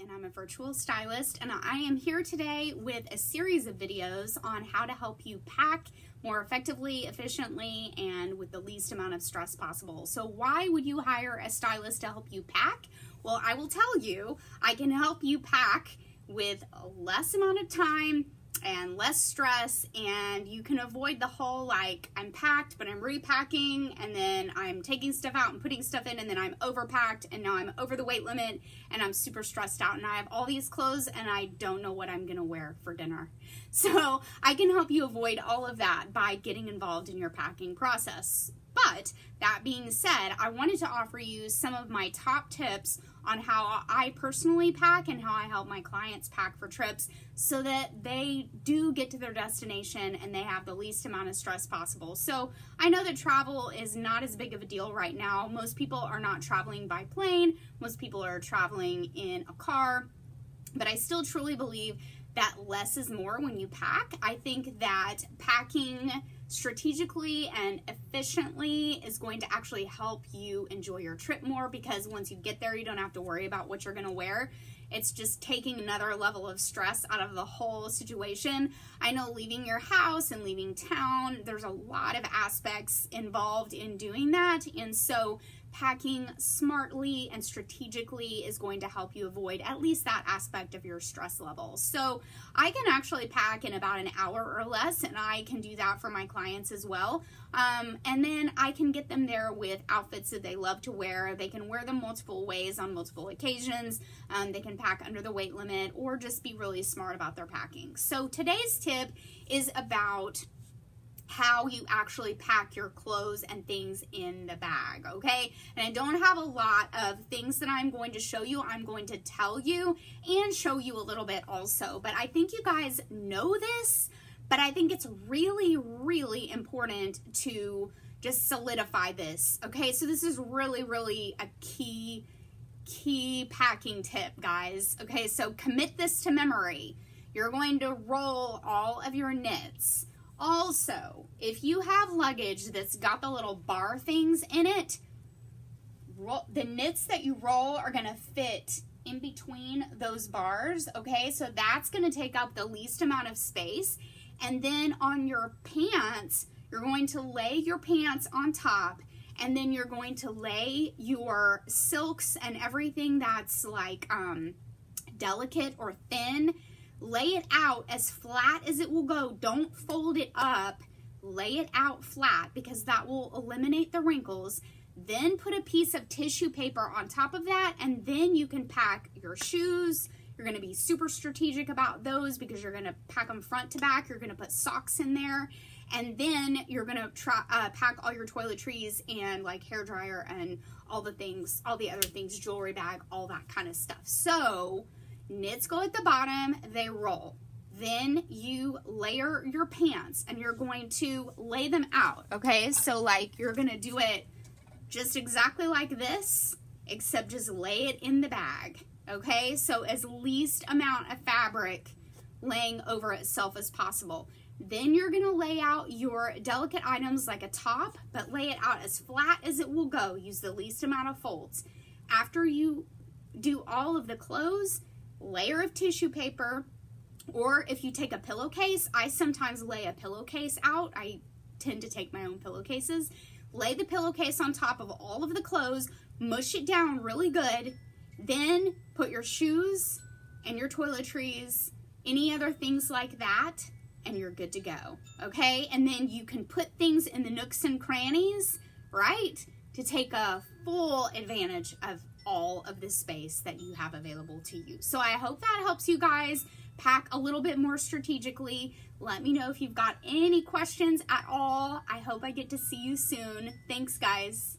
and I'm a virtual stylist and I am here today with a series of videos on how to help you pack more effectively, efficiently, and with the least amount of stress possible. So why would you hire a stylist to help you pack? Well, I will tell you, I can help you pack with less amount of time and less stress and you can avoid the whole like I'm packed but I'm repacking and then I'm taking stuff out and putting stuff in and then I'm overpacked and now I'm over the weight limit and I'm super stressed out and I have all these clothes and I don't know what I'm gonna wear for dinner. So I can help you avoid all of that by getting involved in your packing process. But that being said, I wanted to offer you some of my top tips on how I personally pack and how I help my clients pack for trips so that they do get to their destination and they have the least amount of stress possible. So I know that travel is not as big of a deal right now. Most people are not traveling by plane, most people are traveling in a car, but I still truly believe that less is more when you pack. I think that packing strategically and efficiently is going to actually help you enjoy your trip more because once you get there, you don't have to worry about what you're going to wear. It's just taking another level of stress out of the whole situation. I know leaving your house and leaving town, there's a lot of aspects involved in doing that. And so packing smartly and strategically is going to help you avoid at least that aspect of your stress level. So I can actually pack in about an hour or less, and I can do that for my clients as well. Um, and then I can get them there with outfits that they love to wear. They can wear them multiple ways on multiple occasions. Um, they can pack under the weight limit or just be really smart about their packing. So today's tip is about how you actually pack your clothes and things in the bag, okay? And I don't have a lot of things that I'm going to show you. I'm going to tell you and show you a little bit also. But I think you guys know this, but I think it's really, really important to just solidify this, okay? So this is really, really a key, key packing tip, guys. Okay, so commit this to memory. You're going to roll all of your knits also, if you have luggage that's got the little bar things in it, roll, the knits that you roll are going to fit in between those bars, okay? So that's going to take up the least amount of space. And then on your pants, you're going to lay your pants on top and then you're going to lay your silks and everything that's like um, delicate or thin lay it out as flat as it will go. Don't fold it up. Lay it out flat because that will eliminate the wrinkles. Then put a piece of tissue paper on top of that and then you can pack your shoes. You're going to be super strategic about those because you're going to pack them front to back. You're going to put socks in there and then you're going to try uh, pack all your toiletries and like hair dryer and all the things, all the other things, jewelry bag, all that kind of stuff. So, knits go at the bottom, they roll. Then you layer your pants and you're going to lay them out, okay? So like you're gonna do it just exactly like this, except just lay it in the bag, okay? So as least amount of fabric laying over itself as possible. Then you're gonna lay out your delicate items like a top, but lay it out as flat as it will go. Use the least amount of folds. After you do all of the clothes, layer of tissue paper, or if you take a pillowcase, I sometimes lay a pillowcase out. I tend to take my own pillowcases. Lay the pillowcase on top of all of the clothes, mush it down really good, then put your shoes and your toiletries, any other things like that, and you're good to go, okay? And then you can put things in the nooks and crannies, right? To take a full advantage of all of the space that you have available to you. So I hope that helps you guys pack a little bit more strategically. Let me know if you've got any questions at all. I hope I get to see you soon. Thanks, guys.